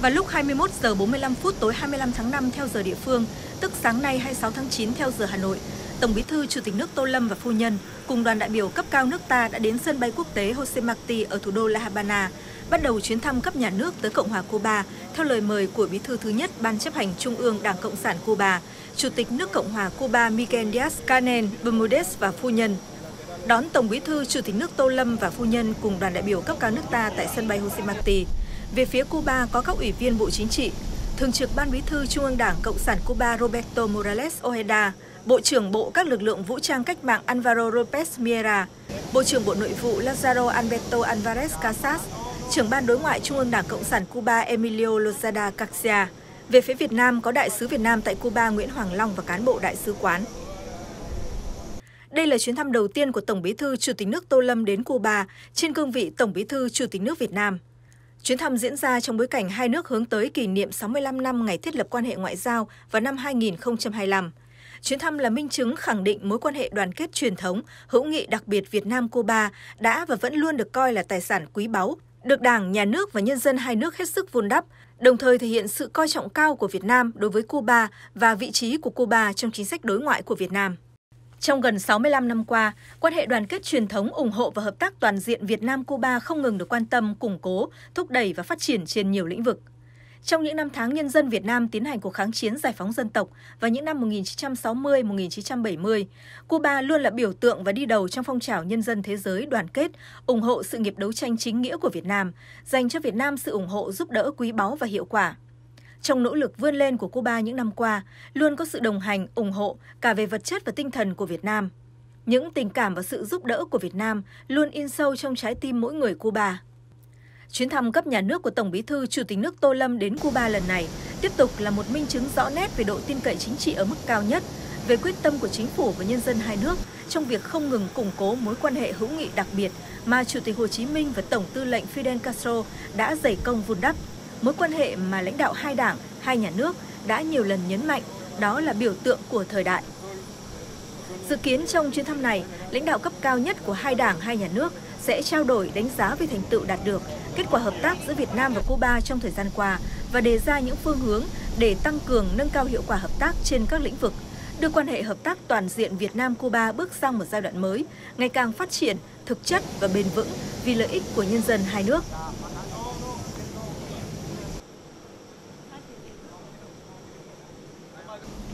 Vào lúc 21 giờ 45 phút tối 25 tháng 5 theo giờ địa phương, tức sáng nay 26 tháng 9 theo giờ Hà Nội, Tổng Bí thư Chủ tịch nước Tô Lâm và phu nhân cùng đoàn đại biểu cấp cao nước ta đã đến sân bay quốc tế Jose Marti ở thủ đô La Habana, bắt đầu chuyến thăm cấp nhà nước tới Cộng hòa Cuba theo lời mời của Bí thư thứ nhất Ban chấp hành Trung ương Đảng Cộng sản Cuba, Chủ tịch nước Cộng hòa Cuba Miguel Díaz-Canel Bermudez và phu nhân. Đón Tổng Bí thư Chủ tịch nước Tô Lâm và phu nhân cùng đoàn đại biểu cấp cao nước ta tại sân bay Jose Marti. Về phía Cuba có các ủy viên Bộ Chính trị, Thường trực Ban Bí thư Trung ương Đảng Cộng sản Cuba Roberto Morales Ojeda, Bộ trưởng Bộ các lực lượng vũ trang cách mạng Alvaro Lopez Miera, Bộ trưởng Bộ Nội vụ Lazaro Alberto Alvarez Casas, trưởng Ban Đối ngoại Trung ương Đảng Cộng sản Cuba Emilio Lozada Garcia. Về phía Việt Nam có Đại sứ Việt Nam tại Cuba Nguyễn Hoàng Long và cán bộ đại sứ quán. Đây là chuyến thăm đầu tiên của Tổng Bí thư Chủ tịch nước Tô Lâm đến Cuba trên cương vị Tổng Bí thư Chủ tịch nước Việt Nam. Chuyến thăm diễn ra trong bối cảnh hai nước hướng tới kỷ niệm 65 năm ngày thiết lập quan hệ ngoại giao vào năm 2025. Chuyến thăm là minh chứng khẳng định mối quan hệ đoàn kết truyền thống, hữu nghị đặc biệt Việt Nam-Cuba đã và vẫn luôn được coi là tài sản quý báu, được Đảng, Nhà nước và nhân dân hai nước hết sức vun đắp, đồng thời thể hiện sự coi trọng cao của Việt Nam đối với Cuba và vị trí của Cuba trong chính sách đối ngoại của Việt Nam. Trong gần 65 năm qua, quan hệ đoàn kết truyền thống ủng hộ và hợp tác toàn diện Việt Nam-Cuba không ngừng được quan tâm, củng cố, thúc đẩy và phát triển trên nhiều lĩnh vực. Trong những năm tháng nhân dân Việt Nam tiến hành cuộc kháng chiến giải phóng dân tộc và những năm 1960-1970, Cuba luôn là biểu tượng và đi đầu trong phong trào nhân dân thế giới đoàn kết, ủng hộ sự nghiệp đấu tranh chính nghĩa của Việt Nam, dành cho Việt Nam sự ủng hộ giúp đỡ quý báu và hiệu quả. Trong nỗ lực vươn lên của Cuba những năm qua, luôn có sự đồng hành, ủng hộ cả về vật chất và tinh thần của Việt Nam. Những tình cảm và sự giúp đỡ của Việt Nam luôn in sâu trong trái tim mỗi người Cuba. Chuyến thăm cấp nhà nước của Tổng Bí thư Chủ tịch nước Tô Lâm đến Cuba lần này tiếp tục là một minh chứng rõ nét về độ tin cậy chính trị ở mức cao nhất, về quyết tâm của chính phủ và nhân dân hai nước trong việc không ngừng củng cố mối quan hệ hữu nghị đặc biệt mà Chủ tịch Hồ Chí Minh và Tổng tư lệnh Fidel Castro đã dày công vun đắp. Mối quan hệ mà lãnh đạo hai đảng, hai nhà nước đã nhiều lần nhấn mạnh đó là biểu tượng của thời đại. Dự kiến trong chuyến thăm này, lãnh đạo cấp cao nhất của hai đảng, hai nhà nước sẽ trao đổi đánh giá về thành tựu đạt được, kết quả hợp tác giữa Việt Nam và Cuba trong thời gian qua và đề ra những phương hướng để tăng cường nâng cao hiệu quả hợp tác trên các lĩnh vực, đưa quan hệ hợp tác toàn diện Việt Nam-Cuba bước sang một giai đoạn mới, ngày càng phát triển, thực chất và bền vững vì lợi ích của nhân dân hai nước. 마지막.